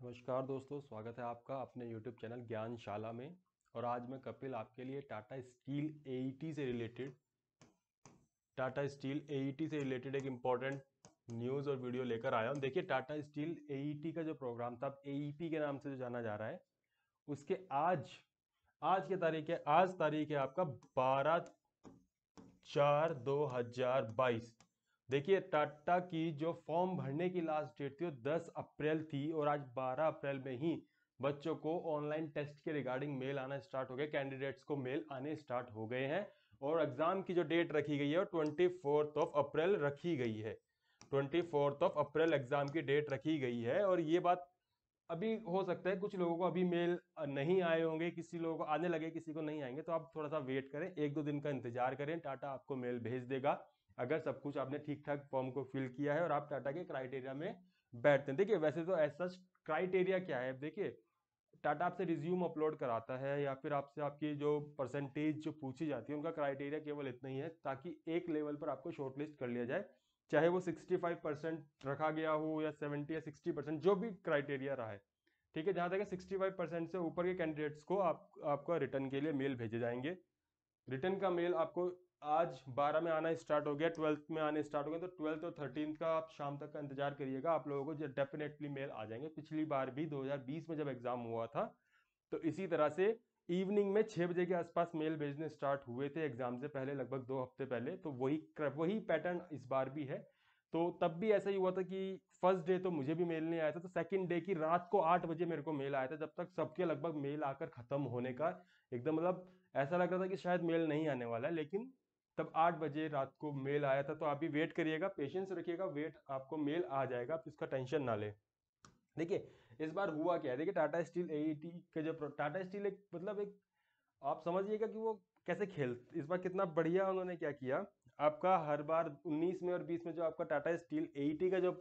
नमस्कार दोस्तों, स्वागत है आपका अपने YouTube चैनल ज्ञानशाला में। और आज मैं कपिल आपके लिए टाटा स्टील एईटी से रिलेटेड, टाटा स्टील एईटी से रिलेटेड एक इंपॉर्टेंट न्यूज़ और वीडियो लेकर आया हूँ। देखिए, टाटा स्टील एईटी का जो प्रोग्राम था एईपी के नाम से जो जाना जा रहा है, उसके आज आज की तारीख है, आज तारीख है आपका बारह चार दो हज़ार बाईस। देखिए, टाटा की जो फॉर्म भरने की लास्ट डेट थी वो 10 अप्रैल थी और आज 12 अप्रैल में ही बच्चों को ऑनलाइन टेस्ट के रिगार्डिंग मेल आना स्टार्ट हो गए कैंडिडेट्स को मेल आने स्टार्ट हो गए हैं और एग्ज़ाम की जो डेट रखी गई है वो ट्वेंटी फोर्थ ऑफ़ अप्रैल रखी गई है। Twenty fourth of April exam की डेट रखी गई है और ये बात अभी हो सकता है कुछ लोगों को अभी मेल नहीं आए होंगे, किसी लोगों को आने लगे, किसी को नहीं आएँगे तो आप थोड़ा सा वेट करें, एक दो दिन का इंतज़ार करें, टाटा आपको मेल भेज देगा। अगर सब कुछ आपने ठीक ठाक फॉर्म को फिल किया है और आप टाटा के क्राइटेरिया में बैठते हैं। देखिए, वैसे तो ऐसा क्राइटेरिया क्या है? देखिए, टाटा आपसे रिज्यूम अपलोड कराता है या फिर आपसे आपकी जो परसेंटेज जो पूछी जाती है, उनका क्राइटेरिया केवल इतना ही है ताकि एक लेवल पर आपको शॉर्टलिस्ट कर लिया जाए। चाहे वो 65 परसेंट रखा गया हो या 70 या 60 परसेंट, जो भी क्राइटेरिया रहा है, ठीक है? जहाँ तक 65 परसेंट से ऊपर के कैंडिडेट्स को आप, आपका रिटर्न के लिए मेल भेजे जाएँगे। रिटर्न का मेल आपको आज 12 में आना स्टार्ट हो गया ट्वेल्थ में आने स्टार्ट हो गया तो ट्वेल्थ और थर्टीन का आप शाम तक का इंतज़ार करिएगा, आप लोगों को डेफिनेटली मेल आ जाएँगे। पिछली बार भी 2020 में जब एग्ज़ाम हुआ था तो इसी तरह से इवनिंग में छः बजे के आसपास मेल भेजने स्टार्ट हुए थे एग्ज़ाम से पहले, लगभग दो हफ़्ते पहले तो वही वही पैटर्न इस बार भी है। तो तब भी ऐसा ही हुआ था कि फ़र्स्ट डे तो मुझे भी मेल नहीं आया था तो सेकंड डे की रात को आठ बजे मेरे को मेल आया था, जब तक सबके लगभग मेल आकर खत्म होने का एकदम मतलब ऐसा लग रहा था कि शायद मेल नहीं आने वाला है, लेकिन तब आठ बजे रात को मेल आया था तो आप भी वेट करिएगा पेशेंस रखिएगा वेट आपको मेल आ जाएगा, आप इसका टेंशन ना ले। देखिए, इस बार हुआ क्या है? देखिए टाटा स्टील ए के जो टाटा स्टील एक मतलब एक, आप समझिएगा कि वो कैसे खेल, इस बार कितना बढ़िया उन्होंने क्या किया। आपका हर बार 19 में और 20 में जो आपका टाटा स्टील ए का जो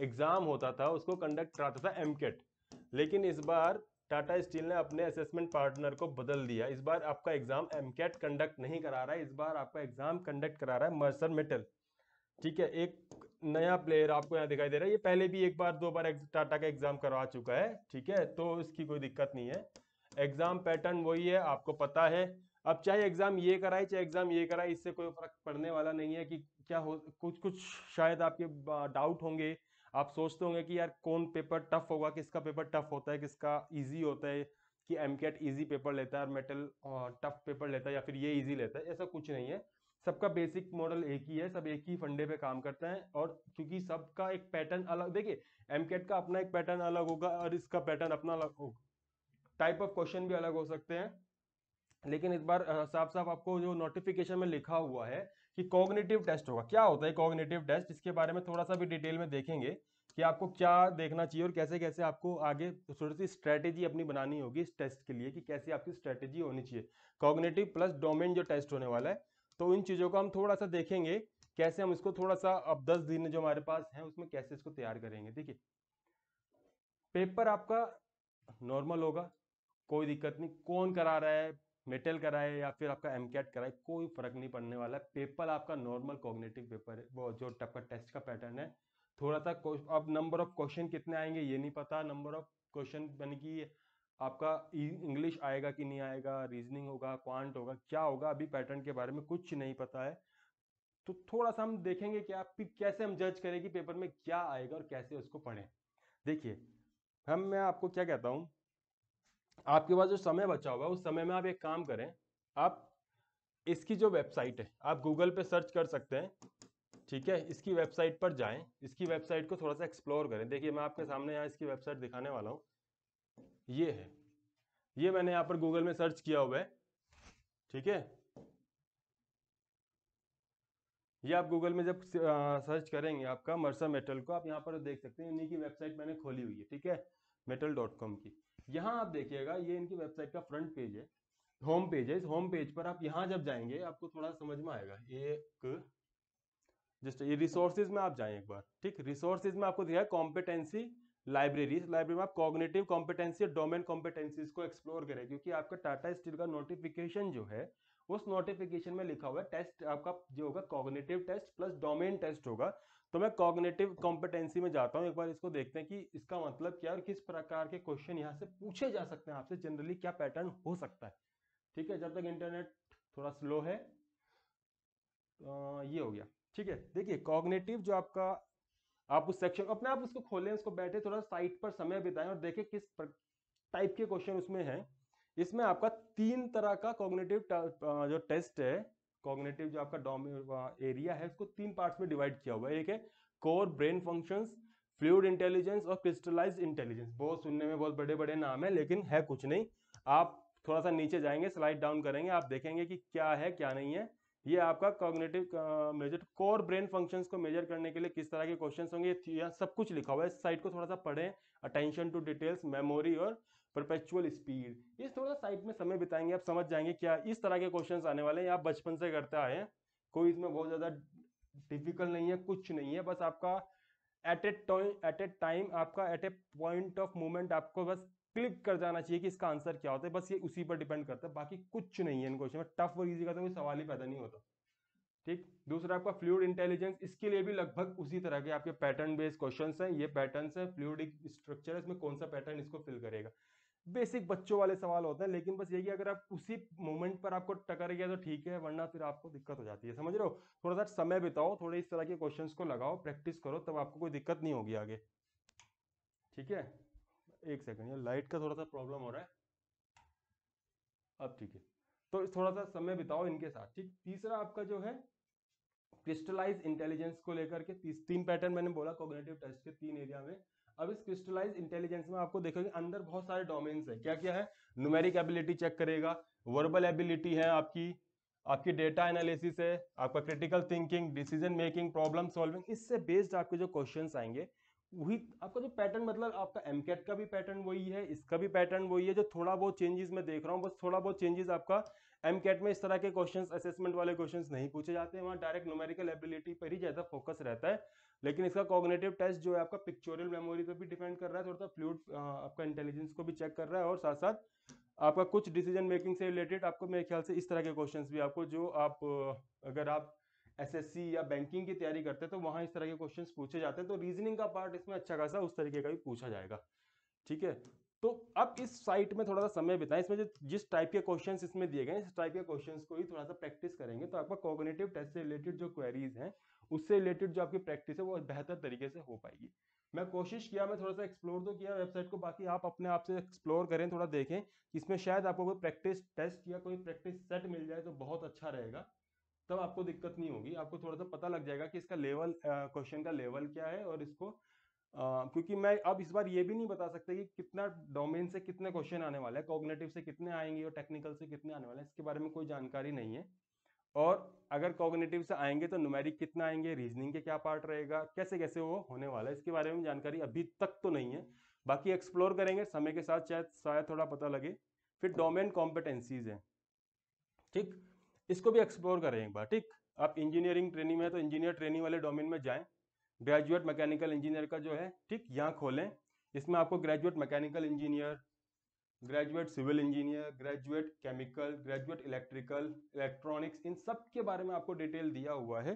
एग्ज़ाम होता था, उसको कंडक्ट कराता था एमकेट लेकिन इस बार टाटा स्टील ने अपने असेसमेंट पार्टनर को बदल दिया। इस बार आपका एग्ज़ाम एमकेट कंडक्ट नहीं करा रहा है। इस बार आपका एग्ज़ाम कंडक्ट करा रहा है मर्सर मेटल ठीक है, एक नया प्लेयर आपको यहाँ दिखाई दे रहा है। ये पहले भी एक बार, दो बार टाटा का एग्ज़ाम करवा चुका है। ठीक है तो इसकी कोई दिक्कत नहीं है। एग्ज़ाम पैटर्न वही है, आपको पता है। अब चाहे एग्ज़ाम ये कराए, चाहे एग्ज़ाम ये कराए, इससे कोई फ़र्क पड़ने वाला नहीं है कि क्या हो, कुछ कुछ शायद आपके डाउट होंगे। आप सोचते होंगे कि यार कौन पेपर टफ होगा, किसका पेपर टफ होता है, किसका इजी होता है कि एम कैट ईजी पेपर लेता है और मेटल टफ पेपर लेता है या फिर ये इजी लेता है, ऐसा कुछ नहीं है। सबका बेसिक मॉडल एक ही है, सब एक ही फंडे पे काम करते हैं और क्योंकि सबका एक पैटर्न अलग, देखिए एम का अपना एक पैटर्न अलग होगा और इसका पैटर्न अपना अलग होगा। टाइप ऑफ़ क्वेश्चन भी अलग हो सकते हैं, लेकिन इस बार साफ़ साफ़ आपको जो नोटिफिकेशन में लिखा हुआ है कि कॉग्निटिव टेस्ट होगा। क्या होता है कॉग्निटिव टेस्ट इसके बारे में थोड़ा सा भी डिटेल में देखेंगे कि आपको क्या देखना चाहिए और कैसे कैसे आपको आगे थोड़ी सी स्ट्रेटेजी अपनी बनानी होगी इस टेस्ट के लिए कि कैसे आपकी स्ट्रेटेजी होनी चाहिए। कॉग्निटिव प्लस डोमेन जो टेस्ट होने वाला है तो इन चीज़ों को हम थोड़ा सा देखेंगे, कैसे हम इसको थोड़ा सा अब दस दिन जो हमारे पास है, उसमें कैसे इसको तैयार करेंगे। देखिए पेपर आपका नॉर्मल होगा, कोई दिक्कत नहीं, कौन करा रहा है? मेटल कराए या फिर आपका एम कैट कराए कोई फ़र्क नहीं पड़ने वाला है। पेपर आपका नॉर्मल कॉग्नेटिव पेपर है। वो जो टक्कर टेस्ट का पैटर्न है थोड़ा सा अब नंबर ऑफ़ क्वेश्चन कितने आएँगे ये नहीं पता। नंबर ऑफ़ क्वेश्चन यानी कि आपका इंग्लिश आएगा कि नहीं आएगा रीजनिंग होगा क्वांट होगा क्या होगा अभी पैटर्न के बारे में कुछ नहीं पता है। तो थोड़ा सा हम देखेंगे कि आप कैसे हम जज करें कि पेपर में क्या आएगा और कैसे उसको पढ़ें। देखिए हम मैं आपको क्या कहता हूँ आपके पास जो समय बचा हुआ है, उस समय में आप एक काम करें, आप इसकी जो वेबसाइट है, आप गूगल पे सर्च कर सकते हैं, ठीक है? इसकी वेबसाइट पर जाएँ, इसकी वेबसाइट को थोड़ा सा एक्सप्लोर करें। देखिए, मैं आपके सामने यहाँ इसकी वेबसाइट दिखाने वाला हूँ। ये है। ये मैंने यहाँ पर गूगल में सर्च किया हुआ है, ठीक है? ये आप गूगल में जब सर्च करेंगे आपका मर्सा मेटल को, आप यहाँ पर देख सकते हैं, इन्हीं की वेबसाइट मैंने खोली हुई है, ठीक है? मेटल डॉट कॉम की। यहाँ आप देखिएगा, ये इनकी वेबसाइट का फ्रंट पेज है होम पेज है। इस होम पेज पर आप यहाँ जब जाएँगे, आपको थोड़ा समझ में आएगा। एक जस्ट ये रिसोर्सेज में आप जाए एक बार, ठीक? रिसोर्सेज में आपको दिया है कॉम्पिटेंसी लाइब्रेरी लाइब्रेरी में आप कॉग्नेटिव कॉम्पिटेंसी और डोमेन कॉम्पिटेंसीज को एक्सप्लोर करें, क्योंकि आपका टाटा स्टील का नोटिफिकेशन जो है, उस नोटिफिकेशन में लिखा हुआ है टेस्ट आपका जो होगा cognitive test plus domain test होगा। तो मैं कॉग्नेटिव कॉम्पिटेंसी में जाता हूँ, एक बार इसको देखते हैं कि इसका मतलब क्या और किस प्रकार के क्वेश्चन यहाँ से पूछे जा सकते हैं आपसे जनरली क्या पैटर्न हो सकता है। ठीक है, जब तक इंटरनेट थोड़ा स्लो है तो ये हो गया। ठीक है, देखिए कॉग्नेटिव जो आपका, आप उस सेक्शन अपने आप उसको खोलें, उसको बैठे, थोड़ा साइट पर समय बिताएँ और देखें किस टाइप के क्वेश्चन उसमें हैं। इसमें आपका तीन तरह का कॉग्नेटिव जो टेस्ट है कॉग्नेटिव जो आपका एरिया है, उसको तीन पार्ट्स में डिवाइड किया हुआ है। एक है core brain functions fluid intelligence और क्रिस्टलाइज इंटेलिजेंस बहुत सुनने में बहुत बड़े बड़े नाम है, लेकिन है कुछ नहीं। आप थोड़ा सा नीचे जाएँगे स्लाइड डाउन करेंगे, आप देखेंगे कि क्या है, क्या नहीं है। ये आपका cognitive measure core brain functions को मेजर करने के लिए किस तरह के क्वेश्चंस होंगे यहाँ सब कुछ लिखा हुआ है। इस साइट को थोड़ा सा पढ़ें। अटेंशन टू डिटेल्स मेमोरी और परपेचुअल स्पीड इस थोड़ा साइट में समय बिताएँगे, आप समझ जाएँगे क्या इस तरह के क्वेश्चंस आने वाले हैं। आप बचपन से करते आए हैं। कोई इसमें बहुत ज़्यादा डिफ़िकल्ट नहीं है, कुछ नहीं है। बस आपका at a at a time आपका at a point of movement आपको बस क्लिक कर जाना चाहिए कि इसका आंसर क्या होता है। बस ये उसी पर डिपेंड करता है। बाकी कुछ नहीं है इन क्वेश्चन में। टफ और इजी का तो कोई सवाल ही पैदा नहीं होता। ठीक? दूसरा आपका फ्लूड इंटेलिजेंस। इसके लिए भी लगभग उसी तरह के आपके पैटर्न बेस्ड क्वेश्चन हैं। ये पैटर्न है। फ्लूडिक स्ट्रक्चर है। इसमें कौन सा पैटर्न इसको फिल करेगा? बेसिक बच्चों वाले सवाल होते हैं, लेकिन बस ये कि अगर आप उसी मोमेंट पर आपको टकर गया तो ठीक है, वरना फिर आपको दिक्कत हो जाती है। समझ रहे हो? थोड़ा सा समय बिताओ, थोड़े इस तरह के क्वेश्चंस को लगाओ, प्रैक्टिस करो, तब आपको कोई दिक्कत नहीं होगी आगे। ठीक है? एक सेकंड ये लाइट का थोड़ा सा प्रॉब्लम हो रहा है। अब ठीक है तो थोड़ा सा समय बिताओ इनके साथ, ठीक? तीसरा आपका जो है क्रिस्टलाइज इंटेलिजेंस को लेकर के तीन पैटर्न मैंने बोला कॉग्निटिव टेस्ट के तीन एरिया में। अब इस क्रिस्टलाइज इंटेलिजेंस में आपको देखोगे अंदर बहुत सारे डोमेन्स है। क्या क्या है? न्यूमेरिक एबिलिटी चेक करेगा वर्बल एबिलिटी है आपकी आपकी डेटा एनालिसिस है, आपका critical thinking decision making problem solving इससे बेस्ड आपके जो क्वेश्चंस आएँगे वही आपका जो पैटर्न मतलब आपका एम का भी पैटर्न वही है, इसका भी पैटर्न वही है, जो थोड़ा बहुत चेंजेस मैं देख रहा हूँ, बस थोड़ा बहुत चेंजेस आपका एम में इस तरह के क्वेश्चन असेसमेंट वाले क्वेश्चन नहीं पूछे जाते हैं, वहाँ डायरेक्ट न्यूमेरिकल एबिलिटी पर ही ज़्यादा फोकस रहता है। लेकिन इसका कॉग्नेटिव टेस्ट जो है आपका पिक्चोरियल मेमोरी पर भी डिपेंड कर रहा है थोड़ा सा फ्लूड आपका इंटेलिजेंस को भी चेक कर रहा है, और साथ साथ आपका कुछ डिसीज़न मेकिंग से रिलेटेड आपको मेरे ख्याल से इस तरह के क्वेश्चंस भी, आपको जो आप, अगर आप एसएससी या बैंकिंग की तैयारी करते हैं तो वहाँ इस तरह के क्वेश्चन पूछे जाते हैं। तो रीजनिंग का पार्ट इसमें अच्छा खासा उस तरीके का भी पूछा जाएगा। ठीक है? तो अब इस साइट में थोड़ा सा समय बिताएँ। इसमें जो, जिस टाइप के क्वेश्चंस इसमें दिए गए इस टाइप के क्वेश्चंस को ही थोड़ा सा प्रैक्टिस करेंगे। तो आपका कॉग्निटिव टेस्ट से रिलेटेड जो क्वेरीज हैं, उससे रिलेटेड जो आपकी प्रैक्टिस है, वो बेहतर तरीके से हो पाएगी। मैं कोशिश किया, मैं थोड़ा सा एक्सप्लोर तो किया वेबसाइट को, बाकी आप अपने आप से एक्सप्लोर करें, थोड़ा देखें इसमें शायद आपको कोई प्रैक्टिस टेस्ट या कोई प्रैक्टिस सेट मिल जाए तो बहुत अच्छा रहेगा। तब आपको दिक्कत नहीं होगी। आपको थोड़ा सा पता लग जाएगा कि इसका लेवल क्वेश्चन का लेवल क्या है और इसको Uh, क्योंकि मैं अब इस बार ये भी नहीं बता सकता कि कितना डोमेन से कितने क्वेश्चन आने वाले हैं कॉग्नेटिव से कितने आएँगे और टेक्निकल से कितने आने वाले हैं इसके बारे में कोई जानकारी नहीं है। और अगर कॉग्नेटिव से आएँगे तो न्यूमेरिक कितना आएँगे रीजनिंग के क्या पार्ट रहेगा कैसे कैसे वो होने वाला है इसके बारे में जानकारी अभी तक तो नहीं है। बाकी एक्सप्लोर करेंगे समय के साथ शायद शायद थोड़ा पता लगे। फिर डोमेन कॉम्पिटेंसीज है। ठीक? इसको भी एक्सप्लोर करें एक बार, ठीक? आप इंजीनियरिंग ट्रेनिंग में तो इंजीनियर ट्रेनिंग वाले डोमेन में जाएँ। ग्रेजुएट मैकेनिकल इंजीनियर का जो है, ठीक? यहाँ खोलें। इसमें आपको graduate mechanical engineer graduate civil engineer graduate chemical graduate electrical electronics इन सब के बारे में आपको डिटेल दिया हुआ है,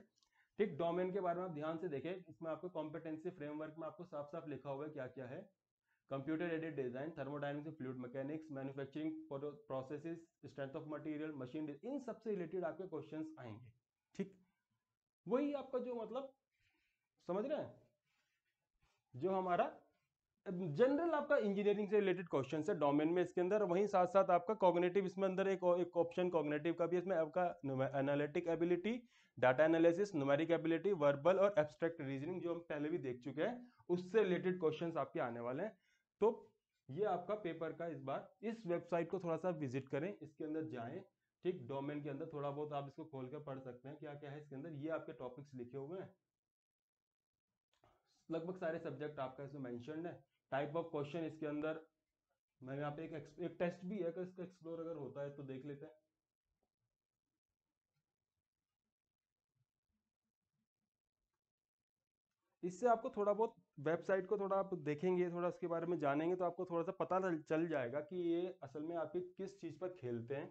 ठीक? डोमेन के बारे में आप ध्यान से देखें। इसमें आपको कॉम्पिटेंसी फ्रेमवर्क में आपको साफ़ साफ़ लिखा हुआ है क्या क्या है। Computer aided design thermodynamics fluid mechanics manufacturing processes strength of material machine इन सबसे रिलेटेड आपके क्वेश्चंस आएँगे। ठीक? वही आपका जो मतलब समझ रहे हैं? जो हमारा जनरल आपका इंजीनियरिंग से रिलेटेड क्वेश्चन है डोमेन में इसके अंदर, वहीं साथ साथ आपका कॉग्नेटिव इसमें अंदर एक एक ऑप्शन कॉग्नेटिव का भी इसमें आपका analytic ability data analysis numeric ability verbal और एब्स्ट्रैक्ट रीजनिंग जो हम पहले भी देख चुके हैं, उससे रिलेटेड क्वेश्चन आपके आने वाले हैं। तो ये आपका पेपर का इस बार, इस वेबसाइट को थोड़ा सा विज़िट करें, इसके अंदर जाएँ, ठीक, डोमेन के अंदर थोड़ा बहुत आप इसको खोल कर पढ़ सकते हैं क्या क्या है इसके अंदर, ये आपके टॉपिक्स लिखे हुए हैं। लगभग सारे सब्जेक्ट आपका इसमें मेंशन है, टाइप ऑफ़ क्वेश्चन इसके अंदर मैं यहाँ पे एक एक टेस्ट भी है इसका एक्सप्लोर अगर होता है तो देख लेते हैं। इससे आपको थोड़ा बहुत वेबसाइट को थोड़ा आप देखेंगे, थोड़ा उसके बारे में जानेंगे तो आपको थोड़ा सा पता चल जाएगा कि ये असल में आपके किस चीज़ पर खेलते हैं,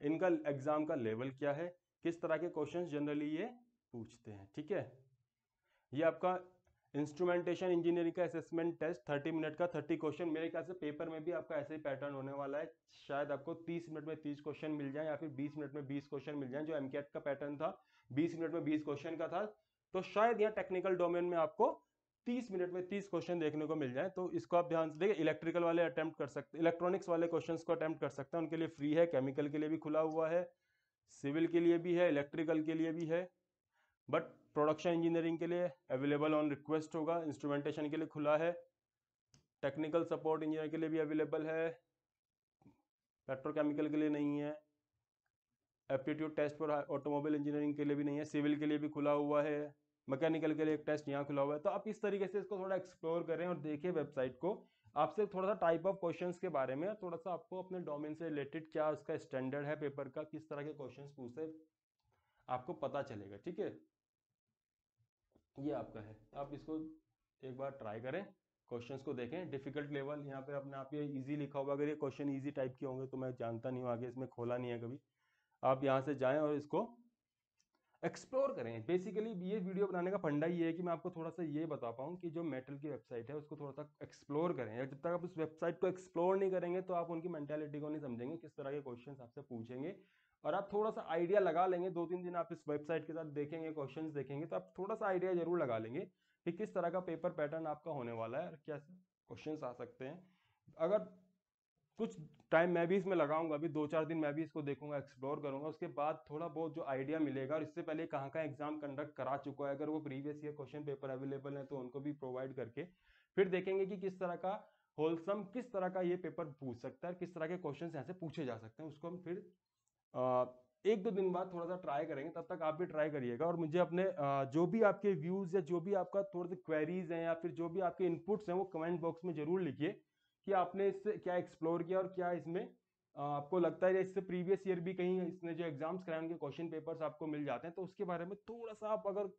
इनका एग्ज़ाम का लेवल क्या है, किस तरह के क्वेश्चंस जनरली ये पूछते हैं, ठीक है? ये आपका इंस्ट्रूमेंटेशन इंजीनियरिंग का असेसमेंट टेस्ट 30 मिनट का 30 क्वेश्चन, मेरे ख्याल से पेपर में भी आपका ऐसे ही पैटर्न होने वाला है, शायद आपको 30 मिनट में 30 क्वेश्चन मिल जाए या फिर 20 मिनट में 20 क्वेश्चन मिल जाए, जो एम का पैटर्न था 20 मिनट में 20 क्वेश्चन का था तो शायद यहाँ टेक्निकल डोमेन में आपको 30 मिनट में 30 क्वेश्चन देखने को मिल जाए। तो इसको आप ध्यान से देखिए इलेक्ट्रिकल वाले अटेम्प्ट कर सकते इलेक्ट्रॉनिक्स वाले क्वेश्चन को अटेम्प्ट कर सकते हैं। उनके लिए फ्री है केमिकल के लिए भी खुला हुआ है सिविल के लिए भी है इलेक्ट्रिकल के लिए भी है बट प्रोडक्शन इंजीनियरिंग के लिए अवेलेबल ऑन रिक्वेस्ट होगा। इंस्ट्रूमेंटेशन के लिए खुला है टेक्निकल सपोर्ट इंजीनियर के लिए भी अवेलेबल है पेट्रोकेमिकल के लिए नहीं है। Aptitude test for automobile engineering के लिए भी नहीं है, सिविल के लिए भी खुला हुआ है, मैकेनिकल के लिए एक टेस्ट यहाँ खुला हुआ है। तो आप इस तरीके से इसको थोड़ा एक्सप्लोर करें और देखिए वेबसाइट को। आपसे थोड़ा सा टाइप ऑफ़ क्वेश्चंस के बारे में, थोड़ा सा आपको अपने डोमेन से रिलेटेड क्या उसका स्टैंडर्ड है पेपर का, किस तरह के क्वेश्चंस पूछते आपको पता चलेगा, ठीक है? ये आपका है। आप इसको एक बार ट्राई करें क्वेश्चंस को देखें। डिफ़िकल्ट लेवल यहाँ पे अपने आप ये इजी लिखा हुआ अगर ये क्वेश्चन इजी टाइप के होंगे तो मैं जानता नहीं हूँ, आगे इसमें खोला नहीं है कभी। आप यहाँ से जाएँ और इसको एक्सप्लोर करें। बेसिकली ये वीडियो बनाने का फंडा ये है कि मैं आपको थोड़ा सा ये बता पाऊँ कि जो मेटल की वेबसाइट है, उसको थोड़ा सा एक्सप्लोर करें। जब तक आप उस वेबसाइट को एक्सप्लोर नहीं करेंगे तो आप उनकी मैंटेलिटी को नहीं समझेंगे, किस तरह के क्वेश्चन आपसे पूछेंगे। और आप थोड़ा सा आइडिया लगा लेंगे दो तीन दिन आप इस वेबसाइट के साथ देखेंगे क्वेश्चन देखेंगे तो आप थोड़ा सा आइडिया ज़रूर लगा लेंगे कि किस तरह का पेपर पैटर्न आपका होने वाला है और क्या क्वेश्चन आ सकते हैं। अगर कुछ टाइम मैं भी इसमें लगाऊँगा, अभी दो चार दिन मैं भी इसको देखूँगा एक्सप्लोर करूँगा, उसके बाद थोड़ा बहुत जो आइडिया मिलेगा और इससे पहले कहाँ का एग्ज़ाम कंडक्ट करा चुका है, अगर वो previous year question paper available है तो उनको भी प्रोवाइड करके, फिर देखेंगे कि किस तरह का होलसम किस तरह का ये पेपर पूछ सकता है, किस तरह के क्वेश्चन यहाँ से पूछे जा सकते हैं, उसको हम फिर एक दो दिन बाद थोड़ा सा ट्राई करेंगे, तब तक आप भी ट्राई करिएगा और मुझे अपने जो भी आपके व्यूज़ या जो भी आपका थोड़े से क्वेरीज हैं या फिर जो भी आपके इनपुट्स हैं वो कमेंट बॉक्स में ज़रूर लिखिए। कि आपने इससे क्या एक्सप्लोर किया और क्या इसमें आपको लगता है इससे प्रीवियस ईयर भी कहीं इसने जो एग्ज़ाम्स कराए उनके क्वेश्चन पेपर्स आपको मिल जाते हैं तो उसके बारे में थोड़ा सा आप अगर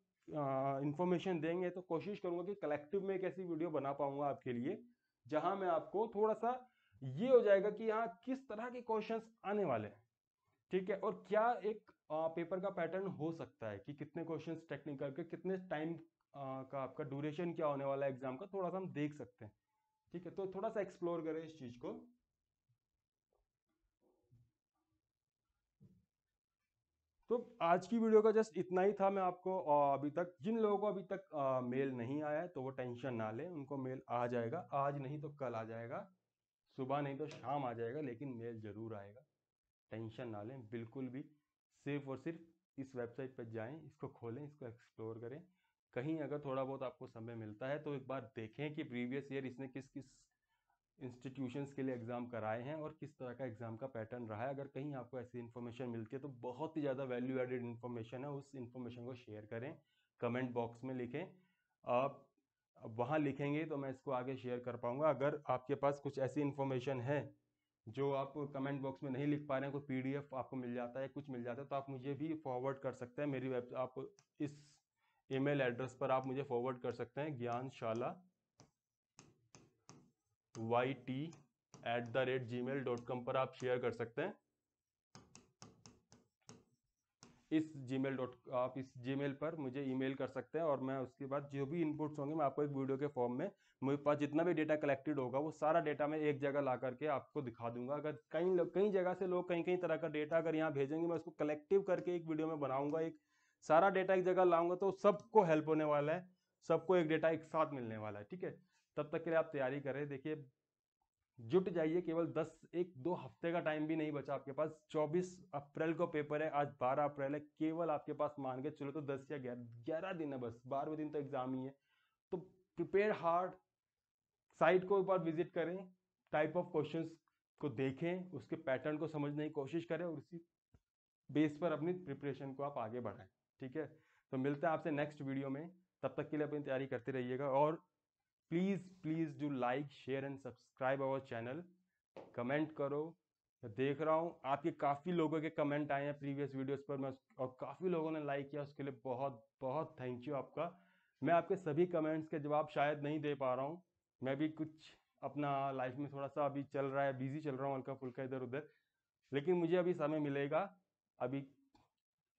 इन्फॉर्मेशन देंगे तो कोशिश करूँगा कि कलेक्टिव में एक ऐसी वीडियो बना पाऊँगा आपके लिए जहाँ मैं आपको थोड़ा सा ये हो जाएगा कि यहाँ किस तरह के क्वेश्चन आने वाले हैं ठीक है? और क्या एक आ, पेपर का पैटर्न हो सकता है कि कितने क्वेश्चंस टेक्निकल के कितने टाइम का आपका ड्यूरेशन क्या होने वाला है एग्ज़ाम का थोड़ा सा हम देख सकते हैं। ठीक है तो थोड़ा सा एक्सप्लोर करें इस चीज़ को। तो आज की वीडियो का जस्ट इतना ही था मैं आपको अभी तक। जिन लोगों को अभी तक आ, मेल नहीं आया है तो वो टेंशन ना लें उनको मेल आ जाएगा। आज नहीं तो कल आ जाएगा सुबह नहीं तो शाम आ जाएगा लेकिन मेल ज़रूर आएगा। टेंशन ना लें बिल्कुल भी। सिर्फ़ और सिर्फ़ इस वेबसाइट पर जाएँ इसको खोलें इसको एक्सप्लोर करें। कहीं अगर थोड़ा बहुत आपको समय मिलता है तो एक बार देखें कि प्रीवियस ईयर इसने किस किस इंस्टीट्यूशंस के लिए एग्ज़ाम कराए हैं और किस तरह का एग्ज़ाम का पैटर्न रहा है। अगर कहीं आपको ऐसी इन्फॉर्मेशन मिलती है तो बहुत ही ज़्यादा वैल्यू एडेड इन्फॉर्मेशन है, उस इन्फॉर्मेशन को शेयर करें, कमेंट बॉक्स में लिखें। आप वहाँ लिखेंगे तो मैं इसको आगे शेयर कर पाऊँगा। अगर आपके पास कुछ ऐसी इन्फॉर्मेशन है, जो आप कमेंट बॉक्स में नहीं लिख पा रहे हैं, कोई पीडीएफ आपको मिल जाता है, कुछ मिल जाता है तो आप मुझे भी फॉरवर्ड कर सकते हैं। मेरी वेब आप इस ईमेल एड्रेस पर आप मुझे फॉरवर्ड कर सकते हैं, Gyanshala Y T at the rate G mail dot com पर आप शेयर कर सकते हैं। इस जी मेल डॉट आप इस जी मेल पर मुझे ईमेल कर सकते हैं और मैं उसके बाद जो भी इनपुट्स होंगे मैं आपको एक वीडियो के फॉर्म में, मेरे पास जितना भी डेटा कलेक्टेड होगा, वो सारा डेटा मैं एक जगह ला करके आपको दिखा दूँगा। अगर कहीं कई जगह से लोग कहीं कहीं तरह का डेटा अगर यहाँ भेजेंगे, मैं उसको कलेक्टिव करके एक वीडियो में बनाऊँगा, एक सारा डेटा एक जगह लाऊँगा तो सबको हेल्प होने वाला है, सबको एक डेटा एक साथ मिलने वाला है, ठीक है? तब तक के लिए आप तैयारी करें। देखिए, जुट जाइए, केवल 10 एक, दो हफ़्ते का टाइम भी नहीं बचा आपके पास। 24 अप्रैल को पेपर है, आज 12 अप्रैल है, केवल आपके पास मान के चलो तो 10 या 11 ग्यारह दिन है बस, बारहवें दिन तो एग्ज़ाम ही है। तो प्रिपेयर हार्ड साइट को एक बार विज़िट करें टाइप ऑफ़ क्वेश्चंस को देखें, उसके पैटर्न को समझने की कोशिश करें और उसी बेस पर अपनी प्रिपरेशन को आप आगे बढ़ाएँ, ठीक है? तो मिलते हैं आपसे नेक्स्ट वीडियो में। तब तक के लिए अपनी तैयारी करते रहिएगा और please please do like, share and subscribe our channel. Comment करो। देख रहा हूँ आपके काफ़ी लोगों के कमेंट आए हैं प्रीवियस वीडियोस पर। मैं और काफ़ी लोगों ने लाइक किया, उसके लिए बहुत बहुत थैंक यू आपका। मैं आपके सभी कमेंट्स के जवाब शायद नहीं दे पा रहा हूँ। मैं भी कुछ अपना लाइफ में थोड़ा सा अभी चल रहा है, बिज़ी चल रहा हूँ हल्का फुल्का इधर उधर लेकिन मुझे अभी समय मिलेगा। अभी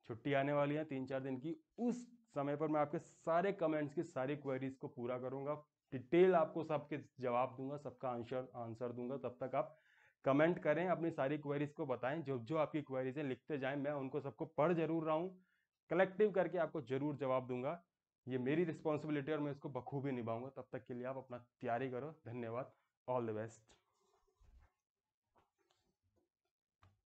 छुट्टी आने वाली है तीन चार दिन की। उस समय पर मैं आपके सारे कमेंट्स की, सारी क्वेरीज को पूरा करूँगा। डिटेल आपको सबके जवाब दूँगा, सबका आंसर आंसर दूँगा। तब तक आप कमेंट करें, अपनी सारी क्वेरीज को बताएँ। जो जो आपकी क्वेरीज है, लिखते जाएँ। मैं उनको सबको पढ़ ज़रूर रहा हूँ। कलेक्टिव करके आपको ज़रूर जवाब दूँगा। ये मेरी रिस्पॉन्सिबिलिटी और मैं इसको बखूबी निभाऊँगा। तब तक के लिए आप अपना तैयारी करो। धन्यवाद। All the best